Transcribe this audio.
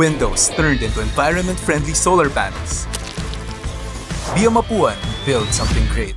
windows turned into environment-friendly solar panels. Biomapuan, Mapuan, build something great.